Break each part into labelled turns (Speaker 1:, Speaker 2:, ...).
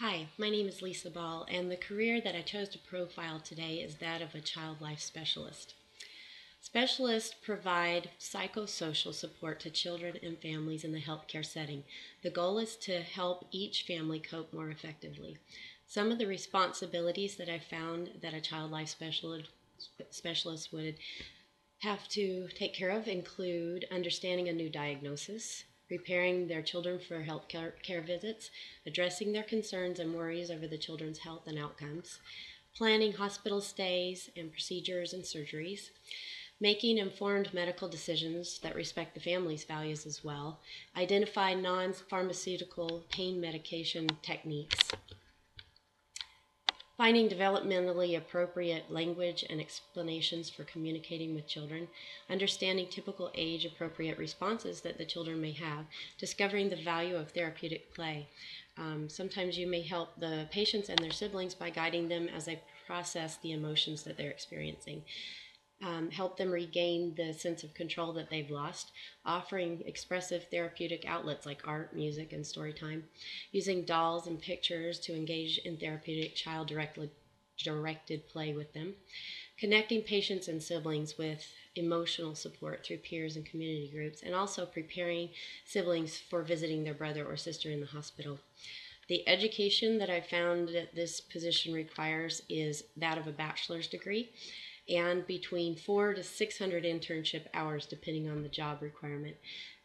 Speaker 1: Hi, my name is Lisa Ball, and the career that I chose to profile today is that of a child life specialist. Specialists provide psychosocial support to children and families in the healthcare setting. The goal is to help each family cope more effectively. Some of the responsibilities that I found that a child life specialist would have to take care of include understanding a new diagnosis, preparing their children for health care, visits, addressing their concerns and worries over the children's health and outcomes, planning hospital stays and procedures and surgeries, making informed medical decisions that respect the family's values as well, identify non pharmaceutical pain medication techniques, Finding developmentally appropriate language and explanations for communicating with children, understanding typical age appropriate responses that the children may have, discovering the value of therapeutic play. Um, sometimes you may help the patients and their siblings by guiding them as they process the emotions that they're experiencing um, help them regain the sense of control that they've lost, offering expressive therapeutic outlets like art, music, and story time, using dolls and pictures to engage in therapeutic child directly, directed play with them, connecting patients and siblings with emotional support through peers and community groups, and also preparing siblings for visiting their brother or sister in the hospital. The education that I found that this position requires is that of a bachelor's degree and between four to 600 internship hours, depending on the job requirement.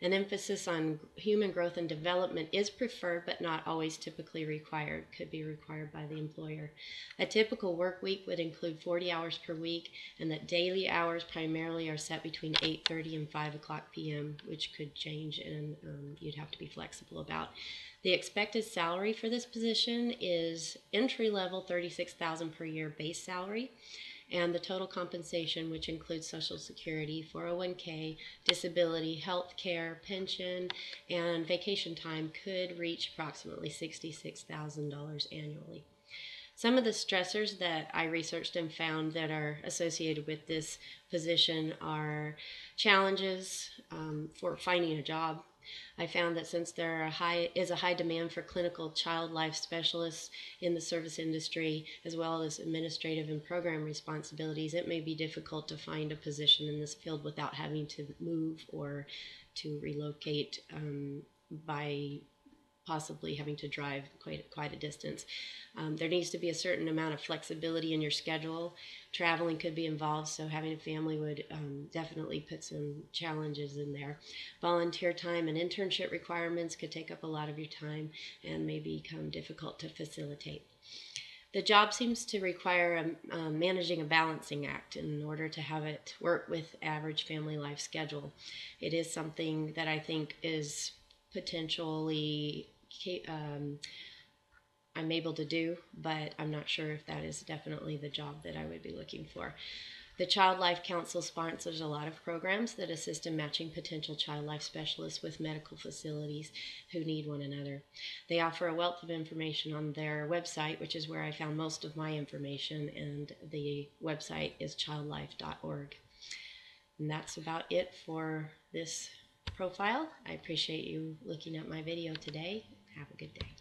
Speaker 1: An emphasis on human growth and development is preferred, but not always typically required, could be required by the employer. A typical work week would include 40 hours per week, and that daily hours primarily are set between 8.30 and 5 o'clock p.m., which could change and um, you'd have to be flexible about. The expected salary for this position is entry level 36000 per year base salary and the total compensation, which includes Social Security, 401k, disability, health care, pension, and vacation time, could reach approximately $66,000 annually. Some of the stressors that I researched and found that are associated with this position are challenges um, for finding a job, I found that since there a high, is a high demand for clinical child life specialists in the service industry, as well as administrative and program responsibilities, it may be difficult to find a position in this field without having to move or to relocate um, by possibly having to drive quite quite a distance. Um, there needs to be a certain amount of flexibility in your schedule. Traveling could be involved, so having a family would um, definitely put some challenges in there. Volunteer time and internship requirements could take up a lot of your time and may become difficult to facilitate. The job seems to require a, um, managing a balancing act in order to have it work with average family life schedule. It is something that I think is potentially um, I'm able to do, but I'm not sure if that is definitely the job that I would be looking for. The Child Life Council sponsors a lot of programs that assist in matching potential child life specialists with medical facilities who need one another. They offer a wealth of information on their website, which is where I found most of my information, and the website is childlife.org. And that's about it for this profile. I appreciate you looking at my video today. Have a good day.